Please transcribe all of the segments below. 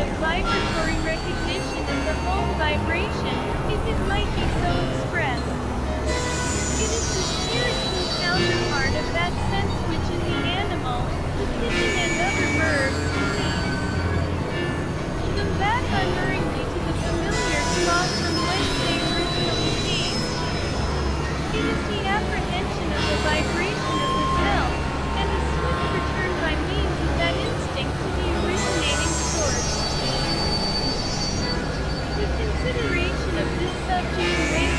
of vibratory recognition of the home vibration, if it might be so expressed. It is the spiritual counterpart of that sense which in the animal, the pigeon and other birds, of this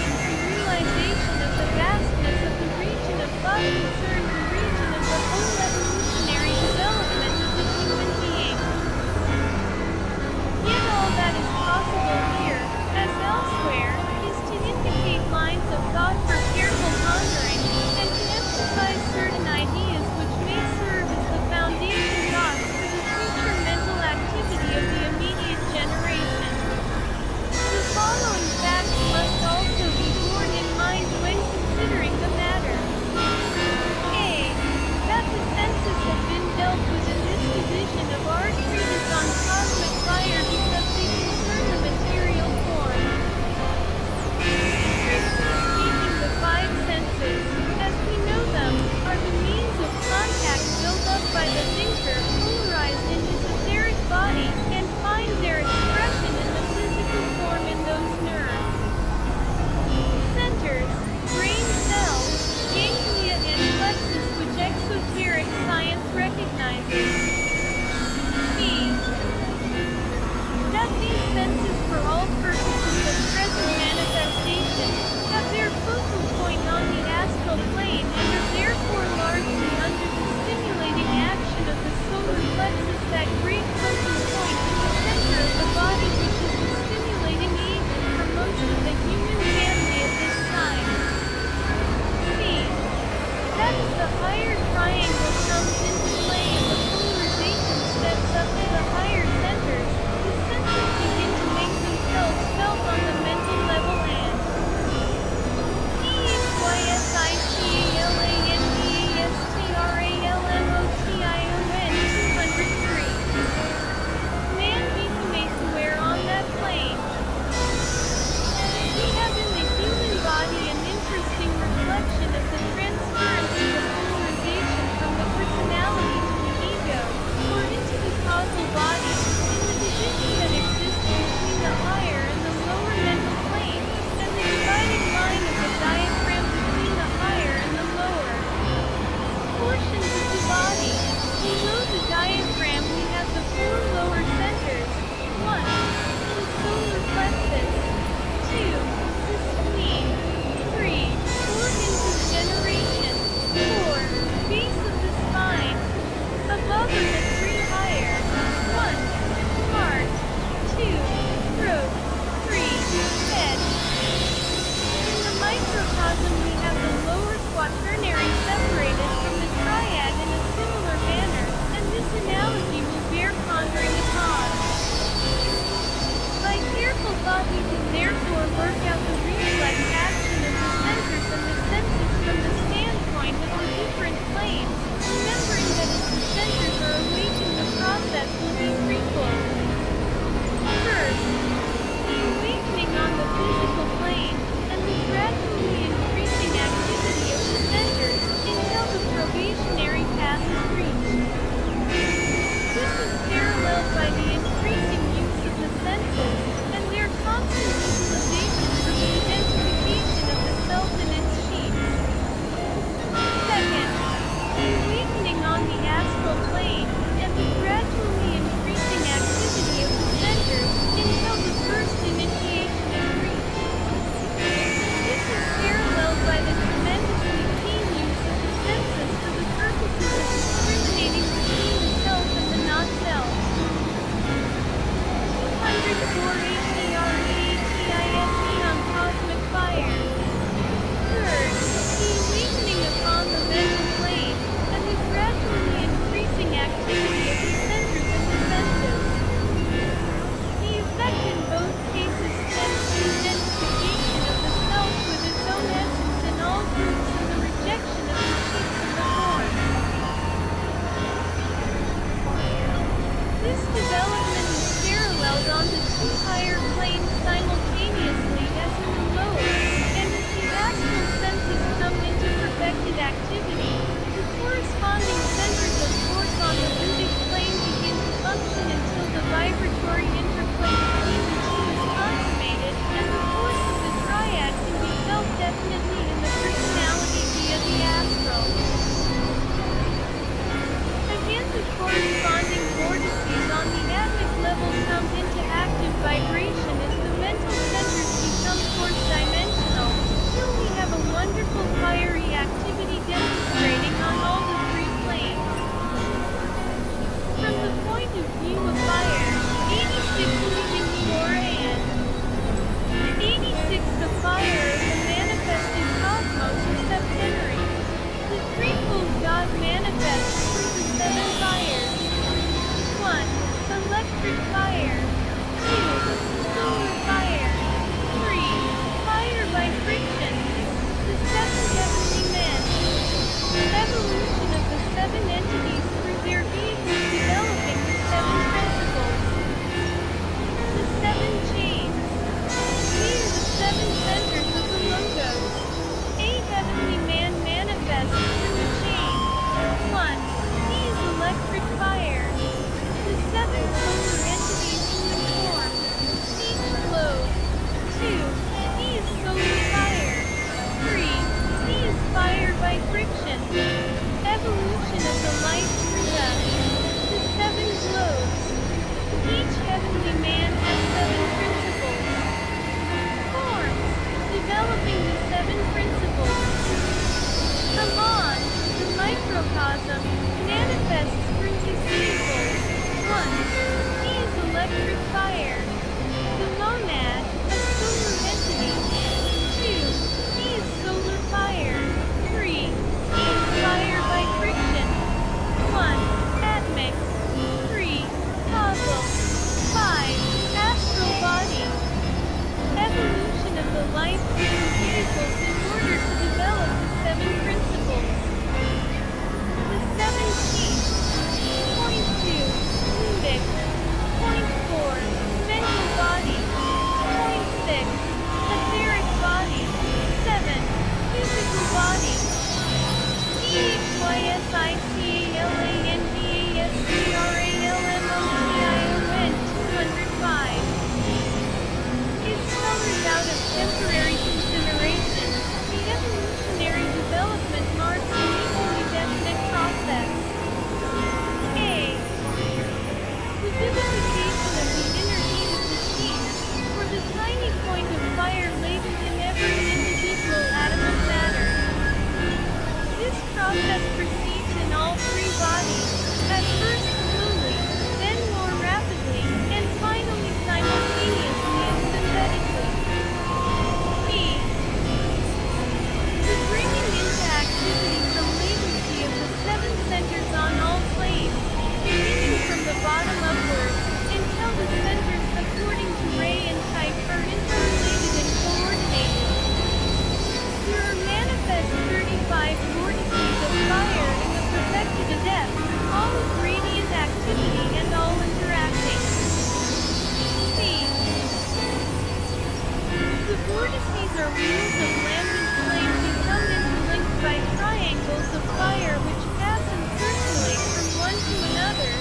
vortices are wheels of lambent flames interlinked by triangles of fire which pass and circulate from one to another,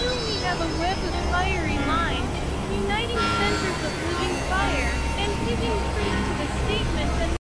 till we have a web of fiery lines, uniting centers of living fire, and giving truth to the statement that